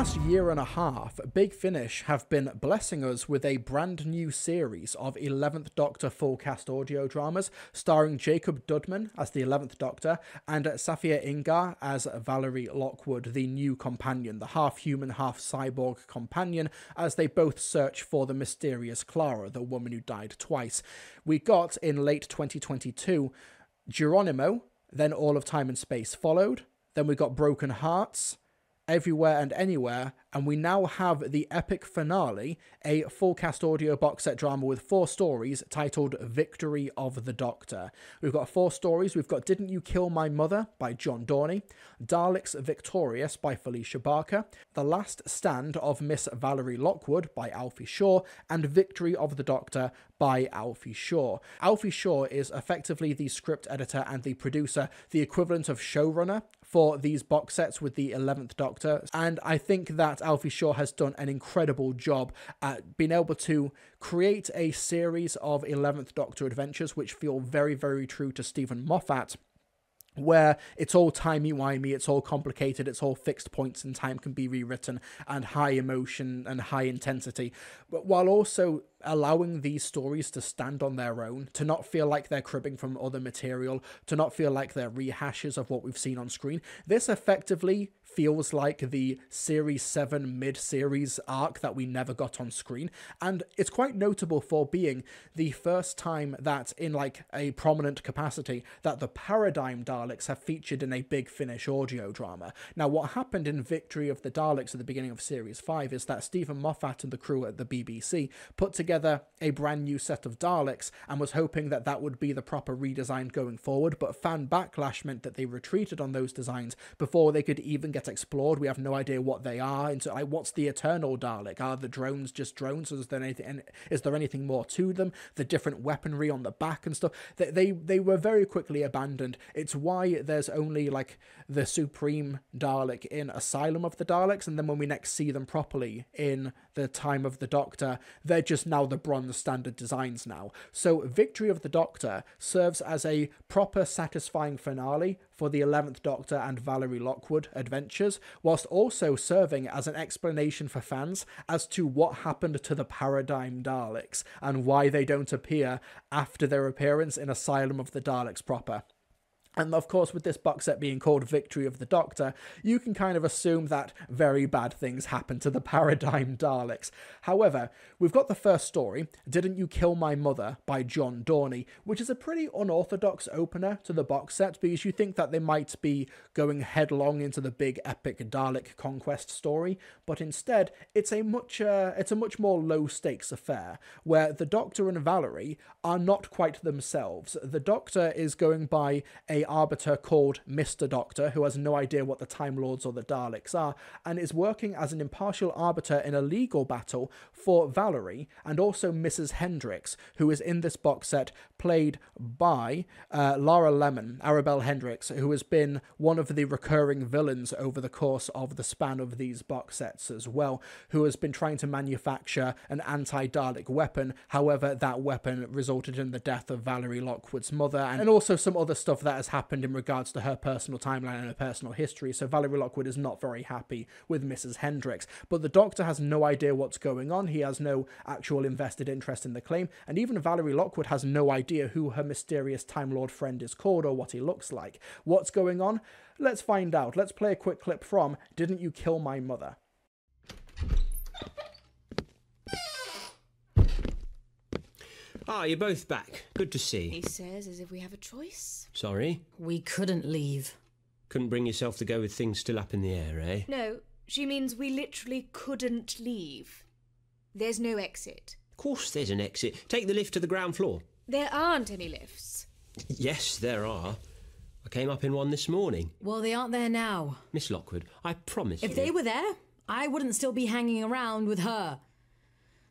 past year and a half, Big Finish have been blessing us with a brand new series of 11th Doctor full cast audio dramas starring Jacob Dudman as the 11th Doctor and Safiyya Ingar as Valerie Lockwood, the new companion, the half human, half cyborg companion, as they both search for the mysterious Clara, the woman who died twice. We got in late 2022 Geronimo, then All of Time and Space followed, then we got Broken Hearts. Everywhere and Anywhere, and we now have the epic finale, a full cast audio box set drama with four stories titled Victory of the Doctor. We've got four stories. We've got Didn't You Kill My Mother by John Dorney, Daleks Victorious by Felicia Barker, The Last Stand of Miss Valerie Lockwood by Alfie Shaw, and Victory of the Doctor by Alfie Shaw. Alfie Shaw is effectively the script editor and the producer, the equivalent of showrunner for these box sets with the 11th Doctor. And I think that Alfie Shaw has done an incredible job at being able to create a series of 11th Doctor adventures which feel very, very true to Steven Moffat where it's all timey-wimey, it's all complicated, it's all fixed points in time can be rewritten, and high emotion and high intensity, but while also allowing these stories to stand on their own, to not feel like they're cribbing from other material, to not feel like they're rehashes of what we've seen on screen. This effectively feels like the Series 7 mid series arc that we never got on screen. And it's quite notable for being the first time that, in like a prominent capacity, that the Paradigm Daleks have featured in a big Finish audio drama. Now, what happened in Victory of the Daleks at the beginning of Series 5 is that Steven Moffat and the crew at the BBC put together a brand new set of Daleks and was hoping that that would be the proper redesign going forward, but fan backlash meant that they retreated on those designs before they could even get explored. We have no idea what they are. And so, like, what's the Eternal Dalek? Are the drones just drones? Is there anything? Is there anything more to them? The different weaponry on the back and stuff. They they, they were very quickly abandoned. It's why there's only like the Supreme Dalek in Asylum of the Daleks, and then when we next see them properly in the Time of the Doctor, they're just now the bronze standard designs now. So Victory of the Doctor serves as a proper satisfying finale for the 11th Doctor and Valerie Lockwood adventures, whilst also serving as an explanation for fans as to what happened to the Paradigm Daleks and why they don't appear after their appearance in Asylum of the Daleks proper. And of course, with this box set being called Victory of the Doctor, you can kind of assume that very bad things happen to the Paradigm Daleks. However, we've got the first story, Didn't You Kill My Mother by John Dorney, which is a pretty unorthodox opener to the box set because you think that they might be going headlong into the big epic Dalek conquest story, but instead it's a much uh, it's a much more low stakes affair where the Doctor and Valerie are not quite themselves. The Doctor is going by a arbiter called Mr. Doctor, who has no idea what the Time Lords or the Daleks are, and is working as an impartial arbiter in a legal battle for Valerie and also Mrs. Hendricks, who is in this box set played by uh, Lara Lemon, Arabelle Hendricks, who has been one of the recurring villains over the course of the span of these box sets as well, who has been trying to manufacture an anti Dalek weapon. However, that weapon resulted in the death of Valerie Lockwood's mother, and also some other stuff that has happened in regards to her personal timeline and her personal history. So Valerie Lockwood is not very happy with Mrs. Hendricks. But the Doctor has no idea what's going on. He has no actual invested interest in the claim. And even Valerie Lockwood has no idea who her mysterious Time Lord friend is called or what he looks like. What's going on? Let's find out. Let's play a quick clip from Didn't You Kill My Mother? Ah, you're both back. Good to see. He says as if we have a choice. Sorry? We couldn't leave. Couldn't bring yourself to go with things still up in the air, eh? No, she means we literally couldn't leave. There's no exit. Of course there's an exit. Take the lift to the ground floor. There aren't any lifts. Yes, there are. I came up in one this morning. Well, they aren't there now. Miss Lockwood, I promise you. If you. they were there, I wouldn't still be hanging around with her.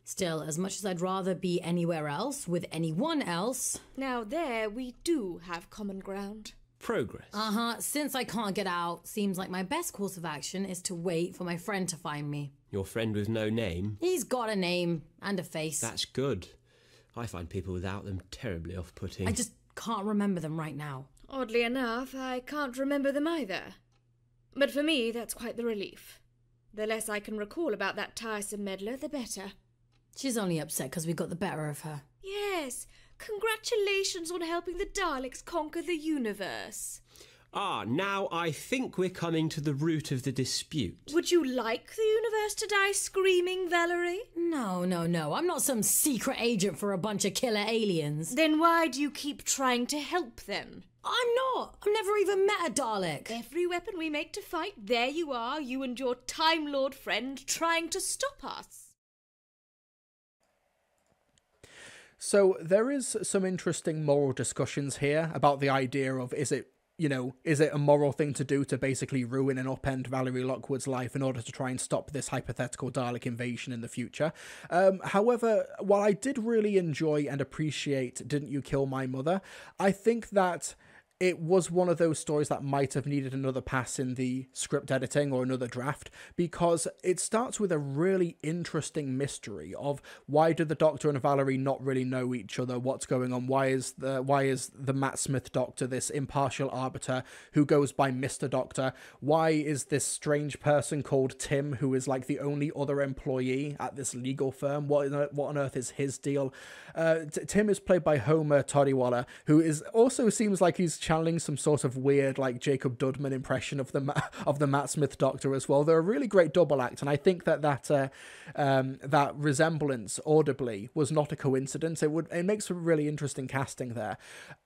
Still, as much as I'd rather be anywhere else with anyone else. Now, there we do have common ground. Progress. Uh huh. Since I can't get out, seems like my best course of action is to wait for my friend to find me. Your friend with no name? He's got a name and a face. That's good. I find people without them terribly off putting. I just can't remember them right now. Oddly enough, I can't remember them either. But for me, that's quite the relief. The less I can recall about that tiresome meddler, the better. She's only upset because we got the better of her. Yes, congratulations on helping the Daleks conquer the universe. Ah, now I think we're coming to the root of the dispute. Would you like the universe to die screaming, Valerie? No, no, no. I'm not some secret agent for a bunch of killer aliens. Then why do you keep trying to help them? I'm not. I've never even met a Dalek. Every weapon we make to fight, there you are, you and your Time Lord friend, trying to stop us. So there is some interesting moral discussions here about the idea of is it you know, is it a moral thing to do to basically ruin and upend Valerie Lockwood's life in order to try and stop this hypothetical Dalek invasion in the future? Um, however, while I did really enjoy and appreciate Didn't You Kill My Mother, I think that it was one of those stories that might have needed another pass in the script editing or another draft because it starts with a really interesting mystery of why do the doctor and Valerie not really know each other? What's going on? Why is the why is the Matt Smith doctor this impartial arbiter who goes by Mr. Doctor why is this strange person called Tim who is like the only other employee at this legal firm? What what on earth is his deal? Uh, Tim is played by Homer Todiwala who is also seems like he's channeling some sort of weird like Jacob Dudman impression of the of the Matt Smith Doctor as well. They're a really great double act, and I think that that uh, um, that resemblance audibly was not a coincidence. It would it makes a really interesting casting there.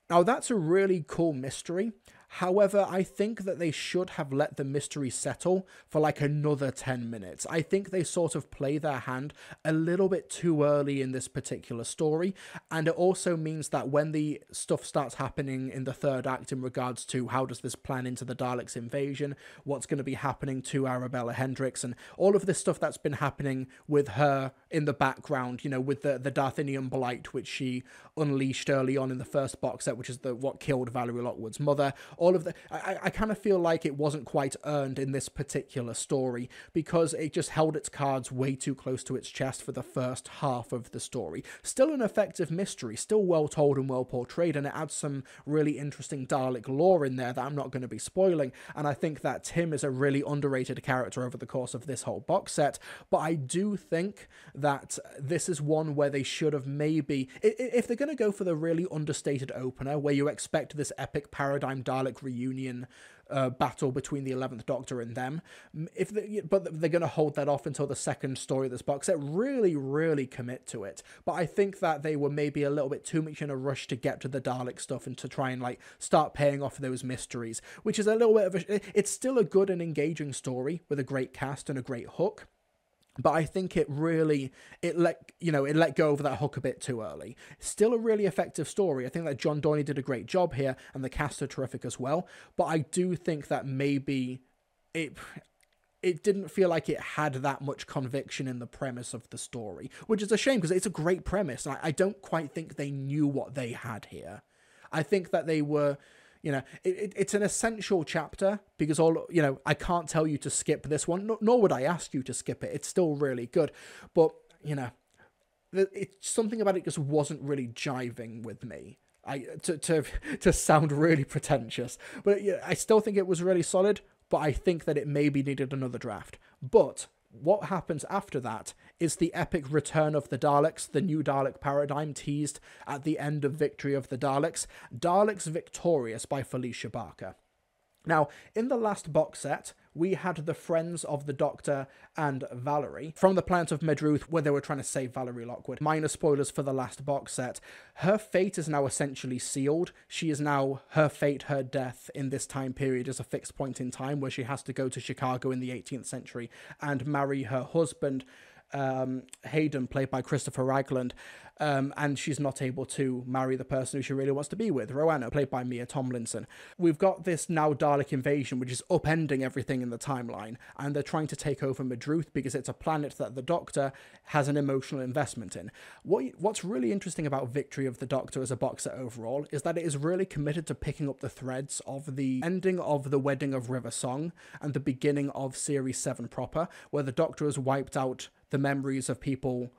Now that's a really cool mystery. However, I think that they should have let the mystery settle for like another 10 minutes. I think they sort of play their hand a little bit too early in this particular story, and it also means that when the stuff starts happening in the third act in regards to how does this plan into the Daleks invasion, what's going to be happening to Arabella Hendricks, and all of this stuff that's been happening with her in the background, you know, with the, the Darthinian blight, which she unleashed early on in the first box set, which is the what killed Valerie Lockwood's mother all of the I, I kind of feel like it wasn't quite earned in this particular story because it just held its cards way too close to its chest for the first half of the story. Still an effective mystery, still well told and well portrayed, and it adds some really interesting Dalek lore in there that I'm not going to be spoiling. And I think that Tim is a really underrated character over the course of this whole box set. But I do think that this is one where they should have maybe, if they're going to go for the really understated opener, where you expect this epic paradigm Dalek reunion uh, battle between the 11th Doctor and them. If they, But they're going to hold that off until the second story of this box set. Really, really commit to it. But I think that they were maybe a little bit too much in a rush to get to the Dalek stuff and to try and like start paying off those mysteries, which is a little bit of a. It's still a good and engaging story with a great cast and a great hook but I think it really it let you know it let go of that hook a bit too early. Still a really effective story. I think that John Dorney did a great job here, and the cast are terrific as well. But I do think that maybe it it didn't feel like it had that much conviction in the premise of the story, which is a shame because it's a great premise. I, I don't quite think they knew what they had here. I think that they were you know, it, it, it's an essential chapter because all, you know, I can't tell you to skip this one, nor would I ask you to skip it. It's still really good. But, you know, it's something about it just wasn't really jiving with me. I to to to sound really pretentious, but yeah, I still think it was really solid. But I think that it maybe needed another draft. But what happens after that is the epic return of the Daleks, the new Dalek paradigm teased at the end of Victory of the Daleks. Daleks Victorious by Felicia Barker. Now, in the last box set, we had the friends of the Doctor and Valerie from the planet of Medruth, where they were trying to save Valerie Lockwood. Minor spoilers for the last box set. Her fate is now essentially sealed. She is now her fate, her death in this time period is a fixed point in time where she has to go to Chicago in the 18th century and marry her husband. Um, Hayden, played by Christopher Ragland, um, and she's not able to marry the person who she really wants to be with, Rowena, played by Mia Tomlinson. We've got this now Dalek invasion, which is upending everything in the timeline, and they're trying to take over Madruth because it's a planet that the Doctor has an emotional investment in. What What's really interesting about Victory of the Doctor as a box set overall is that it is really committed to picking up the threads of the ending of The Wedding of River Song and the beginning of Series 7 proper, where the Doctor has wiped out the memories of people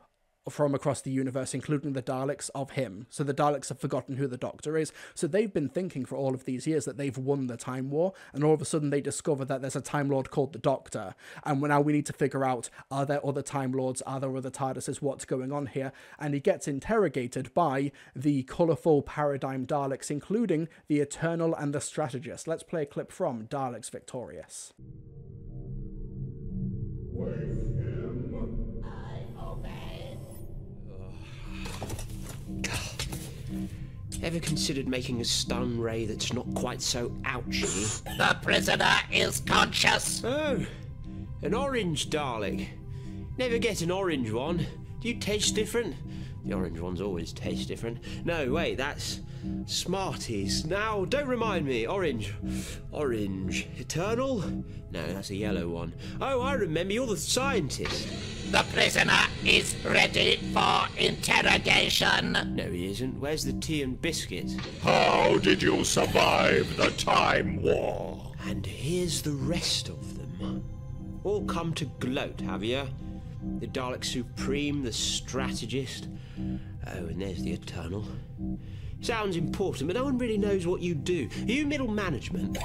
from across the universe, including the Daleks of him. So the Daleks have forgotten who the Doctor is. So they've been thinking for all of these years that they've won the Time War, and all of a sudden they discover that there's a Time Lord called the Doctor. And now we need to figure out are there other Time Lords, are there other TARDISes, what's going on here? And he gets interrogated by the colourful paradigm Daleks, including the Eternal and the Strategist. Let's play a clip from Daleks Victorious. Ever considered making a stun ray that's not quite so ouchy? The prisoner is conscious. Oh, an orange darling. Never get an orange one. Do you taste different? The orange ones always taste different. No, wait, that's Smarties. Now, don't remind me. Orange. Orange. Eternal? No, that's a yellow one. Oh, I remember. You're the scientist. The prisoner is ready for interrogation. No, he isn't. Where's the tea and biscuit? How did you survive the Time War? And here's the rest of them. All come to gloat, have you? The Dalek Supreme, the Strategist. Oh, and there's the Eternal. Sounds important, but no one really knows what you do. Are you middle management?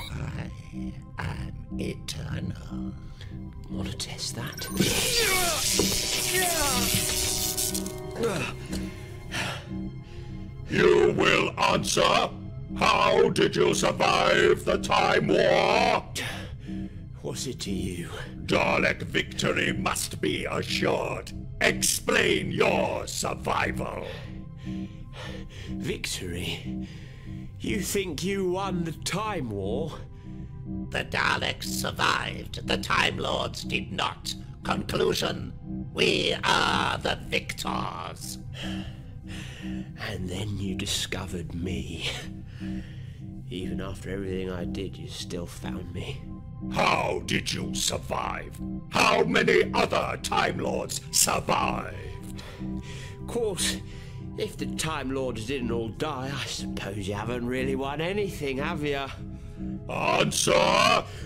I am eternal. Want to test that? You will answer. How did you survive the Time War? What's it to you? Dalek victory must be assured. Explain your survival. Victory? You think you won the Time War? The Daleks survived. The Time Lords did not. Conclusion We are the victors. And then you discovered me. Even after everything I did, you still found me. How did you survive? How many other Time Lords survived? Of course, if the Time Lords didn't all die, I suppose you haven't really won anything, have you? Answer!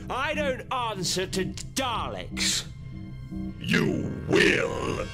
I don't answer to Daleks. You will.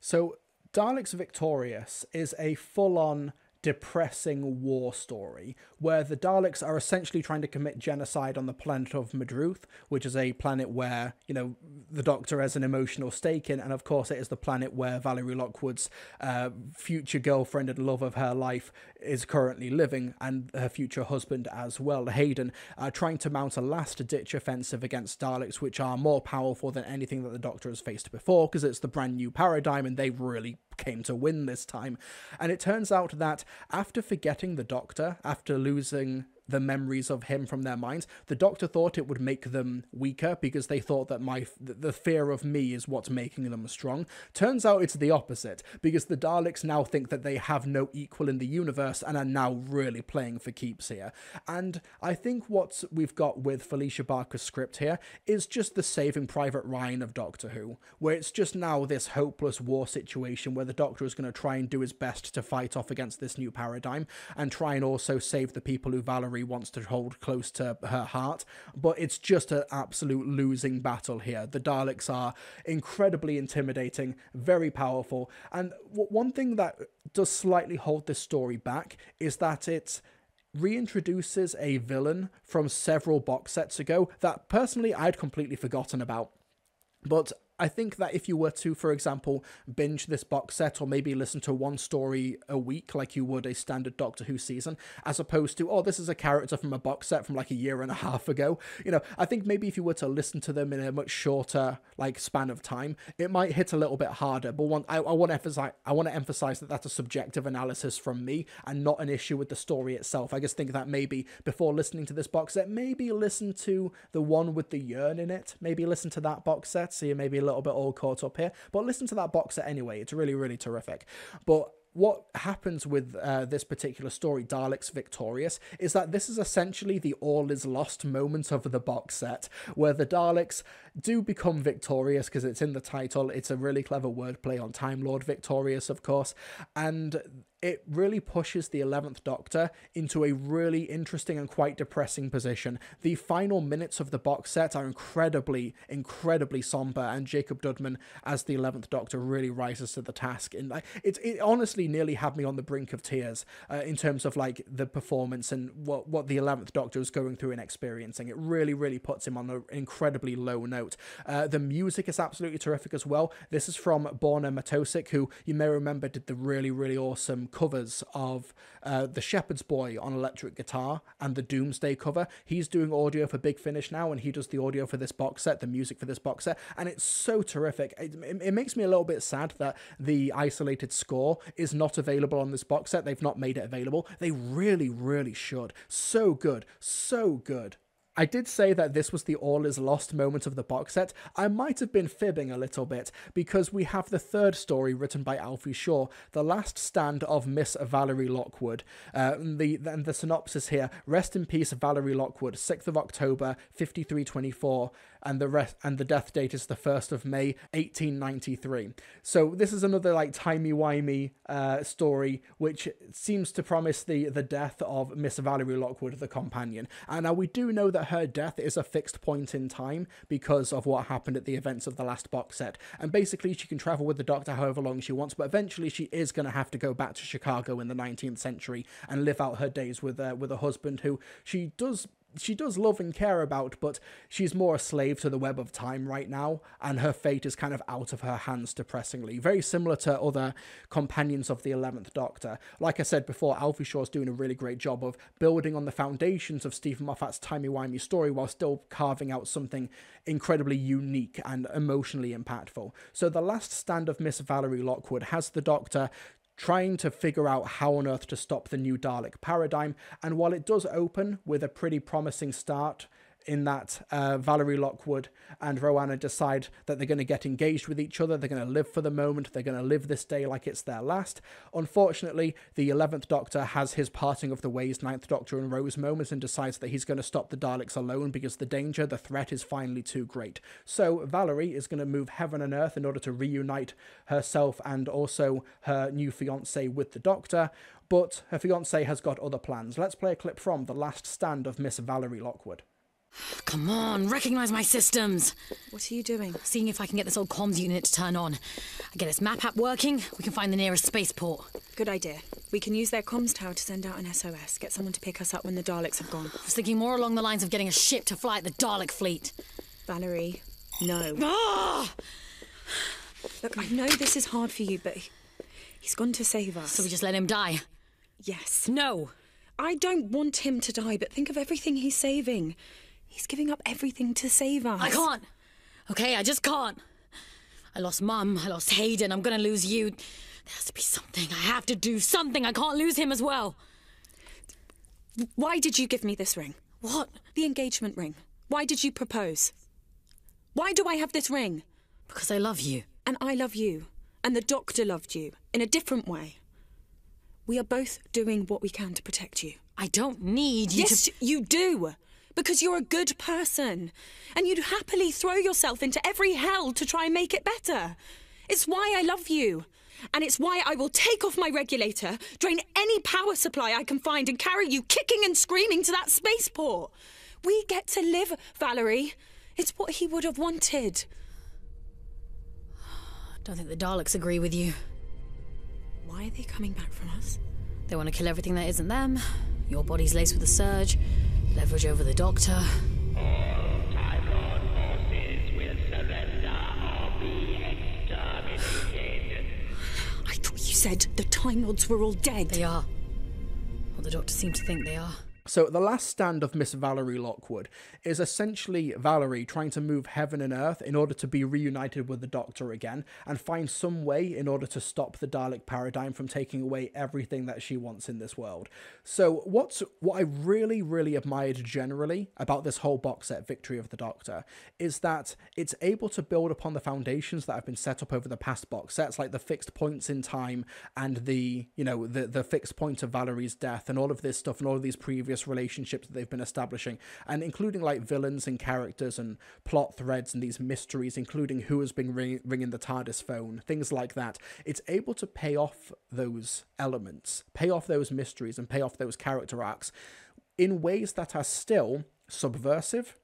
So, Daleks Victorious is a full on depressing war story where the Daleks are essentially trying to commit genocide on the planet of Madruth, which is a planet where, you know, the Doctor has an emotional stake in, and of course, it is the planet where Valerie Lockwood's uh, future girlfriend and love of her life is currently living, and her future husband as well, Hayden, are trying to mount a last ditch offensive against Daleks, which are more powerful than anything that the Doctor has faced before, because it's the brand new paradigm, and they really came to win this time. And it turns out that after forgetting the Doctor, after losing the memories of him from their minds. The doctor thought it would make them weaker because they thought that my the fear of me is what's making them strong. Turns out it's the opposite because the Daleks now think that they have no equal in the universe and are now really playing for keeps here. And I think what we've got with Felicia Barker's script here is just the Saving Private Ryan of Doctor Who, where it's just now this hopeless war situation where the Doctor is going to try and do his best to fight off against this new paradigm and try and also save the people who Valerie wants to hold close to her heart. But it's just an absolute losing battle here. The Daleks are incredibly intimidating, very powerful. And one thing that does slightly hold this story back is that it reintroduces a villain from several box sets ago that personally I'd completely forgotten about. But I think that if you were to, for example, binge this box set or maybe listen to one story a week like you would a standard Doctor Who season, as opposed to, oh, this is a character from a box set from like a year and a half ago, you know, I think maybe if you were to listen to them in a much shorter like span of time, it might hit a little bit harder. But one, I, I want to emphasize, I want to emphasize that that's a subjective analysis from me and not an issue with the story itself. I just think that maybe before listening to this box set, maybe listen to the one with the yearn in it. Maybe listen to that box set, so you maybe a little bit all caught up here. But listen to that box set anyway. It's really, really terrific. But what happens with uh, this particular story, Daleks Victorious, is that this is essentially the all is lost moment of the box set, where the Daleks do become victorious because it's in the title. It's a really clever wordplay on Time Lord Victorious, of course, and it really pushes the 11th Doctor into a really interesting and quite depressing position. The final minutes of the box set are incredibly, incredibly somber, and Jacob Dudman as the 11th Doctor really rises to the task. And like, it, it honestly nearly had me on the brink of tears uh, in terms of like the performance and what, what the 11th Doctor was going through and experiencing. It really, really puts him on an incredibly low note. Uh, the music is absolutely terrific as well. This is from Borna Matosic, who you may remember did the really, really awesome covers of uh, The Shepherd's Boy on electric guitar and the Doomsday cover. He's doing audio for Big Finish now, and he does the audio for this box set, the music for this box set, and it's so terrific. It, it, it makes me a little bit sad that the isolated score is not available on this box set. They've not made it available. They really, really should. So good, so good. I did say that this was the all is lost moment of the box set. I might have been fibbing a little bit because we have the third story written by Alfie Shaw, The Last Stand of Miss Valerie Lockwood. Uh, the and the synopsis here: Rest in peace, Valerie Lockwood, 6th of October, 5324 and the rest and the death date is the 1st of May 1893. So this is another like timey-wimey uh, story which seems to promise the the death of Miss Valerie Lockwood the companion. And now we do know that her death is a fixed point in time because of what happened at the events of the last box set. And basically she can travel with the doctor however long she wants, but eventually she is going to have to go back to Chicago in the 19th century and live out her days with uh, with a husband who she does she does love and care about, but she's more a slave to the web of time right now, and her fate is kind of out of her hands, depressingly. Very similar to other companions of the 11th Doctor. Like I said before, Alfie Shaw's doing a really great job of building on the foundations of Steven Moffat's timey-wimey story while still carving out something incredibly unique and emotionally impactful. So the last stand of Miss Valerie Lockwood has the Doctor trying to figure out how on earth to stop the new Dalek paradigm. And while it does open with a pretty promising start, in that uh, Valerie Lockwood and Roanna decide that they're going to get engaged with each other. They're going to live for the moment. They're going to live this day like it's their last. Unfortunately, the 11th Doctor has his parting of the ways, 9th Doctor and Rose moments, and decides that he's going to stop the Daleks alone because the danger, the threat is finally too great. So Valerie is going to move heaven and earth in order to reunite herself and also her new fiance with the Doctor. But her fiance has got other plans. Let's play a clip from The Last Stand of Miss Valerie Lockwood. Come on, recognize my systems. What are you doing? Seeing if I can get this old comms unit to turn on. I get this map app working, we can find the nearest spaceport. Good idea. We can use their comms tower to send out an SOS. Get someone to pick us up when the Daleks have gone. I was thinking more along the lines of getting a ship to fly at the Dalek fleet. Valerie, no. Ah! Look, I know this is hard for you, but he- he's gone to save us. So we just let him die? yes. No. I don't want him to die, but think of everything he's saving. He's giving up everything to save us. I can't. Okay, I just can't. I lost Mum, I lost Hayden, I'm gonna lose you. There has to be something. I have to do something. I can't lose him as well. Why did you give me this ring? What? The engagement ring. Why did you propose? Why do I have this ring? Because I love you. And I love you. And the doctor loved you in a different way. We are both doing what we can to protect you. I don't need you Yes, to. you do. Because you're a good person. And you'd happily throw yourself into every hell to try and make it better. It's why I love you. And it's why I will take off my regulator, drain any power supply I can find, and carry you kicking and screaming to that spaceport. We get to live, Valerie. It's what he would have wanted. Don't think the Daleks agree with you. Why are they coming back from us? They want to kill everything that isn't them. Your body's laced with a surge, leverage over the Doctor. Time Lord forces will surrender or be exterminated. I thought you said the Time Lords were all dead. They are. Well, the Doctor seems to think they are. So, the last stand of Miss Valerie Lockwood is essentially Valerie trying to move heaven and earth in order to be reunited with the Doctor again and find some way in order to stop the Dalek paradigm from taking away everything that she wants in this world. So, what's what I really, really admired generally about this whole box set, Victory of the Doctor, is that it's able to build upon the foundations that have been set up over the past box sets, like the fixed points in time and the, you know, the the fixed point of Valerie's death and all of this stuff and all of these previous relationships that they've been establishing, and including like villains and characters and plot threads and these mysteries, including who has been ring- ringing the TARDIS phone, things like that. It's able to pay off those elements, pay off those mysteries, and pay off those character arcs in ways that are still subversive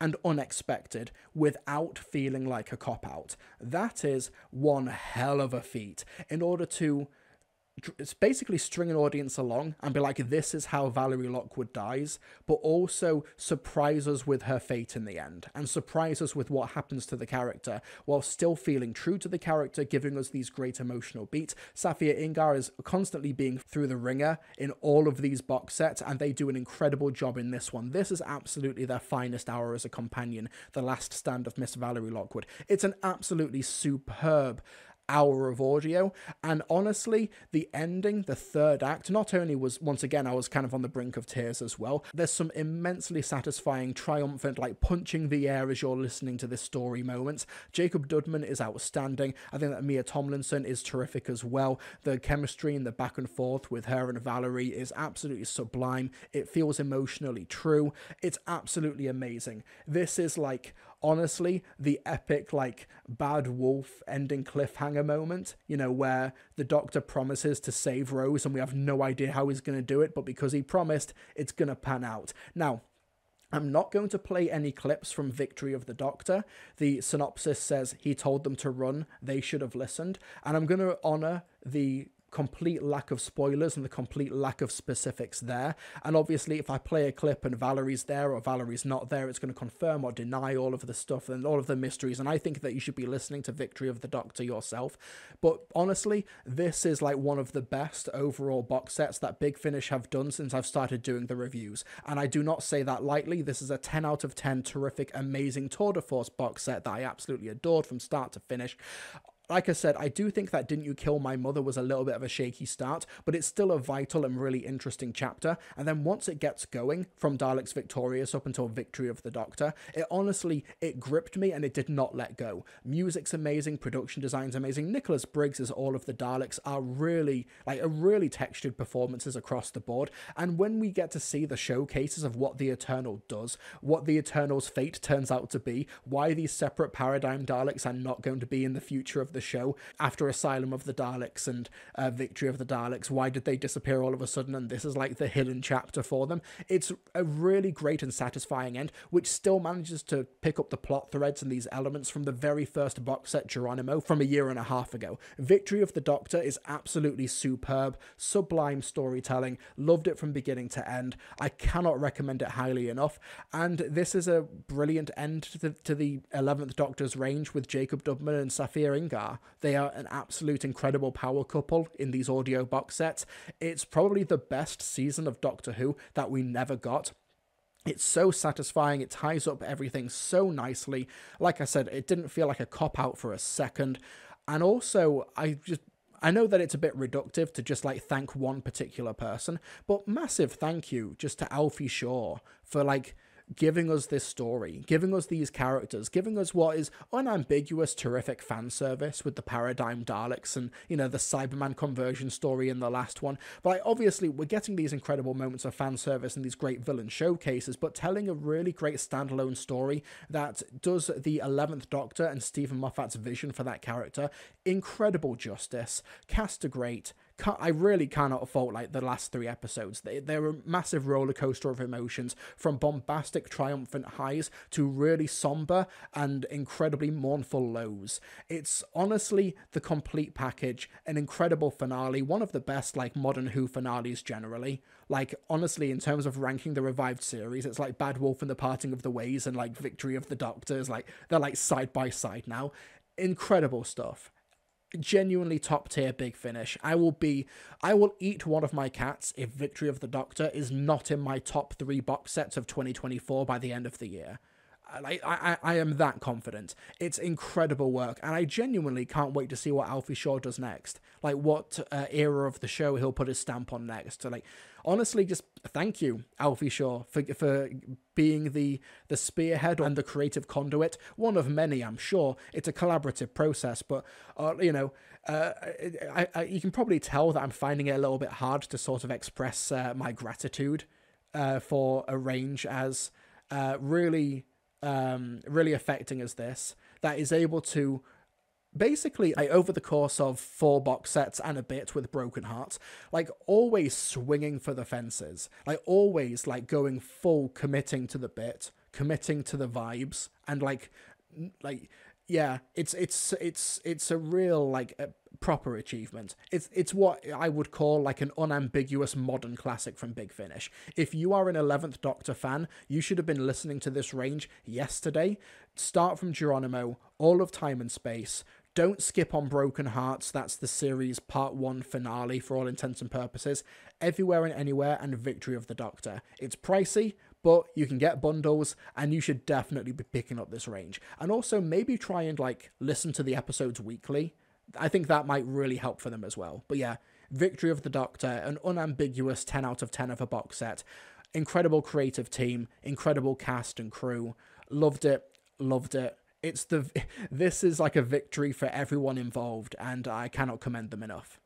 and unexpected without feeling like a cop out. That is one hell of a feat in order to it's basically string an audience along and be like, this is how Valerie Lockwood dies, but also surprise us with her fate in the end and surprise us with what happens to the character while still feeling true to the character, giving us these great emotional beats. Safiyya Ingar is constantly being through the ringer in all of these box sets, and they do an incredible job in this one. This is absolutely their finest hour as a companion, The Last Stand of Miss Valerie Lockwood. It's an absolutely superb hour of audio. And honestly, the ending, the third act, not only was, once again, I was kind of on the brink of tears as well, there's some immensely satisfying, triumphant, like punching the air as you're listening to this story moments. Jacob Dudman is outstanding. I think that Mia Tomlinson is terrific as well. The chemistry and the back and forth with her and Valerie is absolutely sublime. It feels emotionally true. It's absolutely amazing. This is like honestly the epic like bad wolf ending cliffhanger moment you know where the doctor promises to save rose and we have no idea how he's going to do it but because he promised it's going to pan out now I'm not going to play any clips from Victory of the Doctor. The synopsis says he told them to run, they should have listened. And I'm going to honor the complete lack of spoilers and the complete lack of specifics there. And obviously, if I play a clip and Valerie's there or Valerie's not there, it's going to confirm or deny all of the stuff and all of the mysteries. And I think that you should be listening to Victory of the Doctor yourself. But honestly, this is like one of the best overall box sets that Big Finish have done since I've started doing the reviews. And I do not say that lightly. This is a 10 out of 10 terrific, amazing Tour de Force box set that I absolutely adored from start to finish like I said, I do think that Didn't You Kill My Mother was a little bit of a shaky start, but it's still a vital and really interesting chapter. And then once it gets going, from Daleks Victorious up until Victory of the Doctor, it honestly, it gripped me and it did not let go. Music's amazing, production design's amazing. Nicholas Briggs as all of the Daleks are really, like, a really textured performances across the board. And when we get to see the showcases of what the Eternal does, what the Eternal's fate turns out to be, why these separate paradigm Daleks are not going to be in the future of the the show after Asylum of the Daleks and uh, Victory of the Daleks. Why did they disappear all of a sudden? And this is like the hidden chapter for them. It's a really great and satisfying end, which still manages to pick up the plot threads and these elements from the very first box set Geronimo from a year and a half ago. Victory of the Doctor is absolutely superb, sublime storytelling. Loved it from beginning to end. I cannot recommend it highly enough. And this is a brilliant end to the, to the 11th Doctor's range with Jacob Dudman and Safiyya Ingar are. They are an absolute incredible power couple in these audio box sets. It's probably the best season of Doctor Who that we never got. It's so satisfying. It ties up everything so nicely. Like I said, it didn't feel like a cop out for a second. And also, I just I know that it's a bit reductive to just like thank one particular person, but massive thank you just to Alfie Shaw for like giving us this story, giving us these characters, giving us what is unambiguous, terrific fan service with the Paradigm Daleks and, you know, the Cyberman conversion story in the last one. But like, obviously, we're getting these incredible moments of fan service and these great villain showcases, but telling a really great standalone story that does the 11th Doctor and Steven Moffat's vision for that character incredible justice, cast a great, I really cannot fault like the last three episodes. They they're a massive roller coaster of emotions, from bombastic triumphant highs to really somber and incredibly mournful lows. It's honestly the complete package, an incredible finale, one of the best like modern Who finales generally. Like honestly, in terms of ranking the revived series, it's like Bad Wolf and the Parting of the Ways and like Victory of the Doctors. Like they're like side by side now. Incredible stuff genuinely top tier big finish. I will be I will eat one of my cats if Victory of the Doctor is not in my top 3 box sets of 2024 by the end of the year. I, I, I am that confident. It's incredible work, and I genuinely can't wait to see what Alfie Shaw does next. Like what uh, era of the show he'll put his stamp on next. So like, honestly, just thank you, Alfie Shaw, for for being the the spearhead and the creative conduit. One of many, I'm sure. It's a collaborative process, but uh, you know, uh, I, I, you can probably tell that I'm finding it a little bit hard to sort of express uh, my gratitude uh, for a range as uh, really um, really affecting as this that is able to basically like, over the course of four box sets and a bit with broken hearts like always swinging for the fences like always like going full committing to the bit committing to the vibes and like like yeah it's it's it's it's a real like proper achievement it's it's what i would call like an unambiguous modern classic from big finish if you are an 11th doctor fan you should have been listening to this range yesterday start from geronimo all of time and space don't skip on Broken Hearts. That's the series part one finale for all intents and purposes. Everywhere and Anywhere and Victory of the Doctor. It's pricey, but you can get bundles and you should definitely be picking up this range. And also maybe try and like listen to the episodes weekly. I think that might really help for them as well. But yeah, Victory of the Doctor, an unambiguous 10 out of 10 of a box set. Incredible creative team, incredible cast and crew. Loved it, loved it it's the this is like a victory for everyone involved and i cannot commend them enough